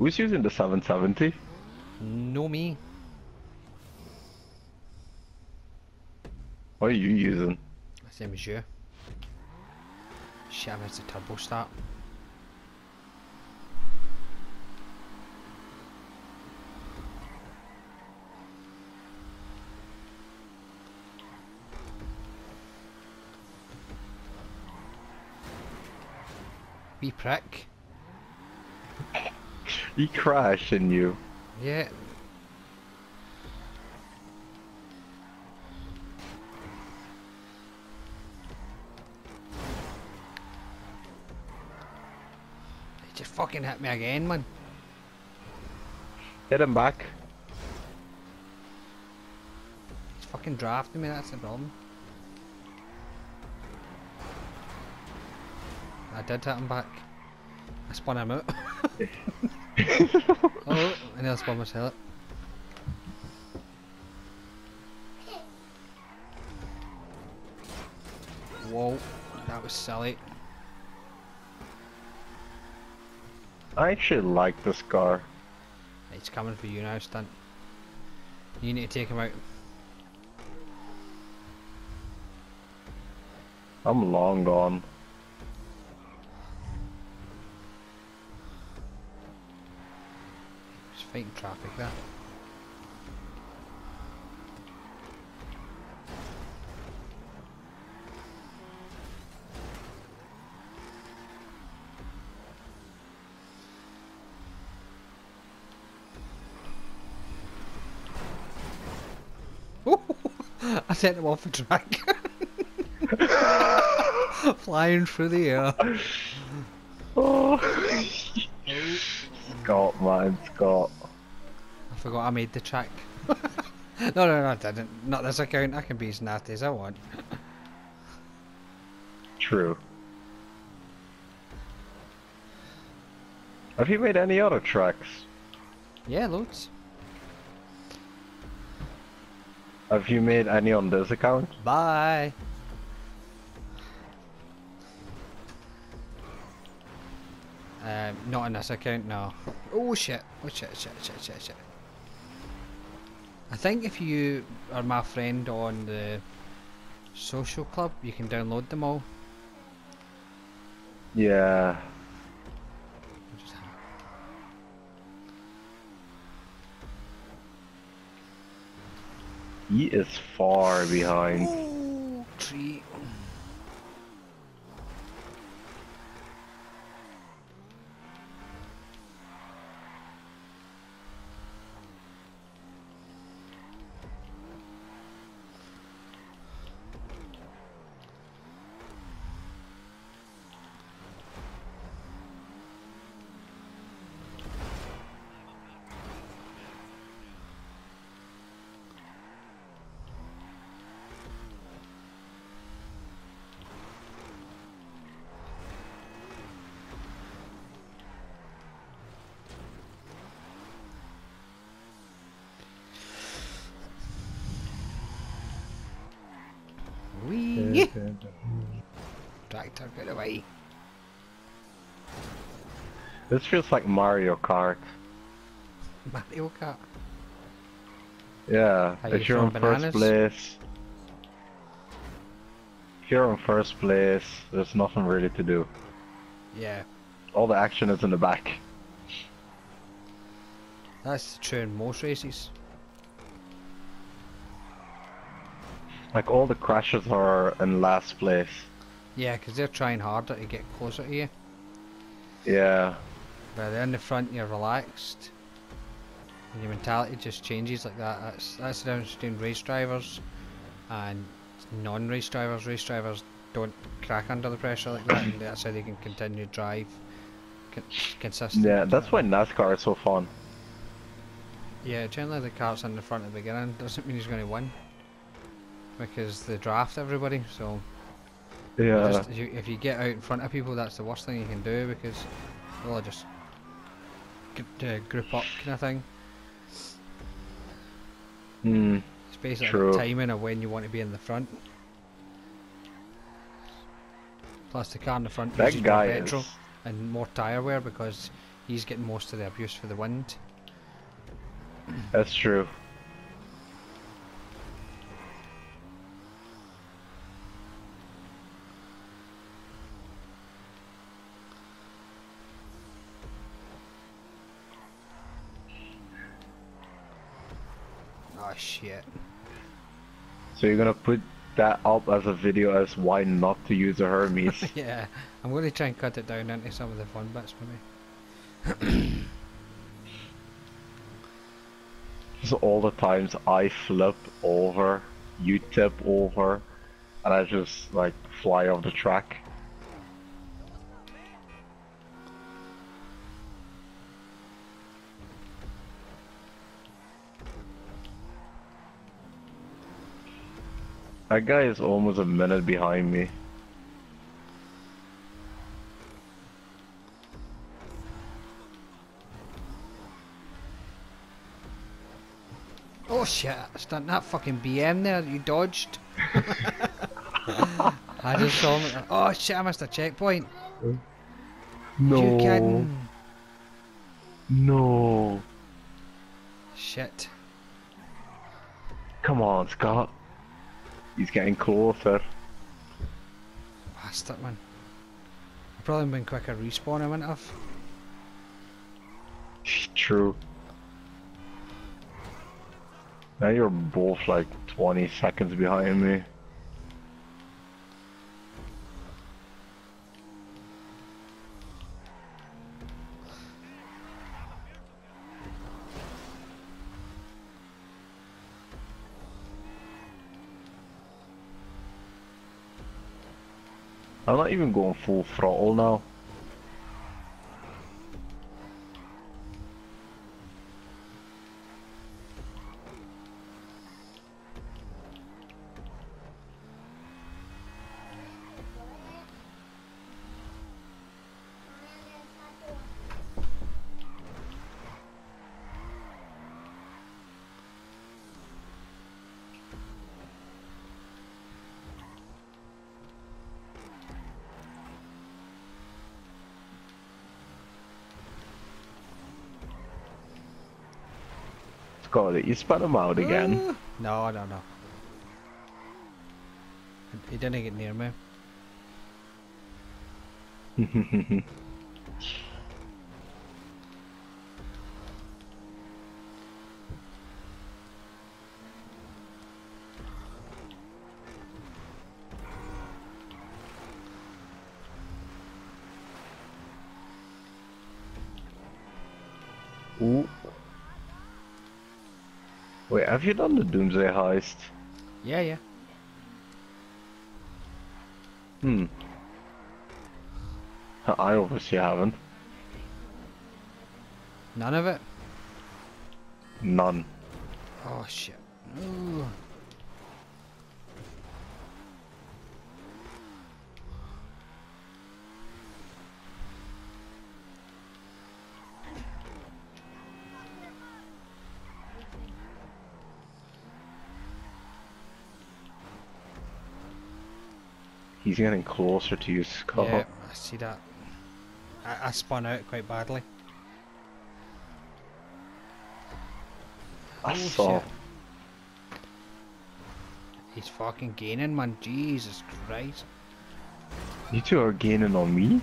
Who's using the 770? No me. What are you using? Same as you. Shit, I missed the turbo start. Wee prick. He crashed in you. Yeah. He just fucking hit me again, man. Hit him back. He's fucking drafting me, that's the problem. I did hit him back. I spun him out. oh, and I'll spun myself. Whoa, that was silly. I actually like this car. It's coming for you now, stunt. You need to take him out. I'm long gone. Fighting traffic there. I sent him off the track. Flying through the air. Oh. Scott, man, Scott. I forgot I made the track. no, no, no, I didn't. Not this account. I can be as nasty as I want. True. Have you made any other tracks? Yeah, loads. Have you made any on this account? Bye. Um, not on this account, no. Oh shit! Oh shit! Shit! Shit! Shit! Shit! I think if you are my friend on the social club, you can download them all. Yeah. He is far behind. Oh, tree. Wee. Tractor, get away. This feels like Mario Kart. Mario Kart. Yeah, How you if you're in throwing first place. If you're in first place, there's nothing really to do. Yeah, All the action is in the back. that's true in most races. Like all the crashes are in last place. Yeah, 'cause they're trying harder to get closer to you. Yeah. But they're in the front, you're relaxed. And your mentality just changes like that. That's that's the difference between race drivers and non-race drivers. Race drivers don't crack under the pressure like that, and that's how they can continue to drive con- consistently. Yeah, that's why NASCAR is so fun. Yeah, generally the car's in the front at the beginning doesn't mean he's going to win. Because they draft everybody, so Yeah. just, if, you, if you get out in front of people, that's the worst thing you can do because they'll just g- uh, group up kind of thing. Hmm. It's basically True. timing of when you want to be in the front. Plus the car in the front That uses guy more petrol is. and more tyre wear because he's getting most of the abuse for the wind. That's true. Oh shit. So you're gonna put that up as a video as why not to use a Hermes. yeah, I'm to try and cut it down into some of the fun bits maybe. Just all the times I flip over, you tip over, and I just like fly off the track. That guy is almost a minute behind me. Oh shit, starting that fucking BM there you dodged. I just saw him. Oh shit, I missed a checkpoint. You kidding? No. Shit. Come on, Scott. He's getting closer. Bastard man. I've probably been quicker respawn, I wouldn't have. True. Now you're both like 20 seconds behind me. I'm not even going full throttle now. Scott, you spun him out again. Uh, no, no, no. He didn't get near me. Ooh. Wait, have you done the Doomsday heist? Yeah, yeah. Hmm. I obviously haven't. None of it? None. Oh shit. Ooh. He's getting closer to you, Scott. Yeah, I see that. I, I spun out quite badly. I Oh, saw. shit. He's fucking gaining, man. Jesus Christ. You two are gaining on me?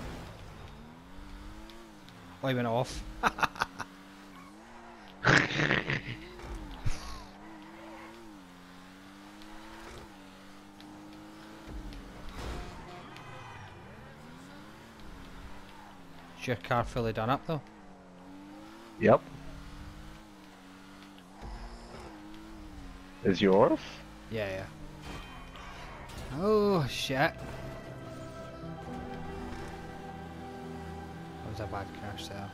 I went off. your car fully done up though? Yep. Is yours? Yeah, yeah. Oh shit. That was a bad crash there.